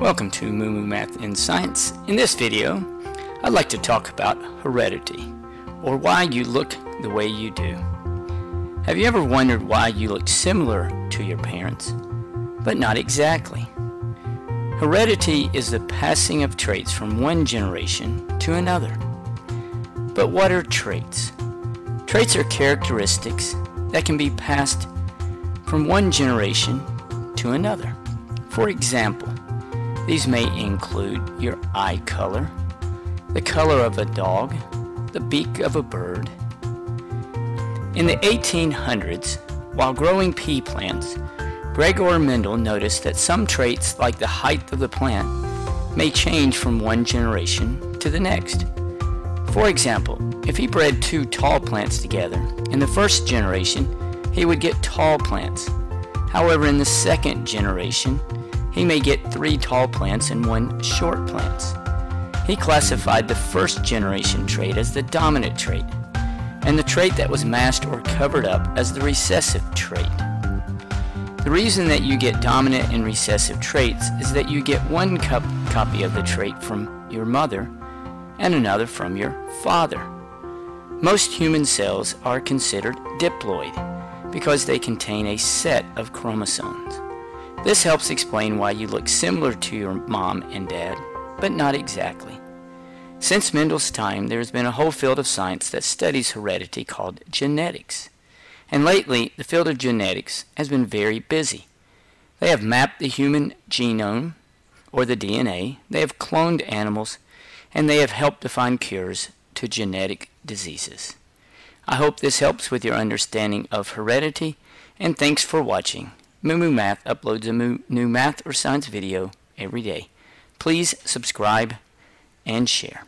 Welcome to Moo Moo Math and Science. In this video, I'd like to talk about heredity, or why you look the way you do. Have you ever wondered why you look similar to your parents, but not exactly? Heredity is the passing of traits from one generation to another. But what are traits? Traits are characteristics that can be passed from one generation to another. For example, these may include your eye color, the color of a dog, the beak of a bird. In the 1800s, while growing pea plants, Gregor Mendel noticed that some traits, like the height of the plant, may change from one generation to the next. For example, if he bred two tall plants together, in the first generation, he would get tall plants. However, in the second generation, he may get three tall plants and one short plants. He classified the first generation trait as the dominant trait, and the trait that was masked or covered up as the recessive trait. The reason that you get dominant and recessive traits is that you get one copy of the trait from your mother and another from your father. Most human cells are considered diploid because they contain a set of chromosomes. This helps explain why you look similar to your mom and dad, but not exactly. Since Mendel's time, there has been a whole field of science that studies heredity called genetics. And lately, the field of genetics has been very busy. They have mapped the human genome, or the DNA, they have cloned animals, and they have helped to find cures to genetic diseases. I hope this helps with your understanding of heredity, and thanks for watching. Moo Moo Math uploads a new math or science video every day. Please subscribe and share.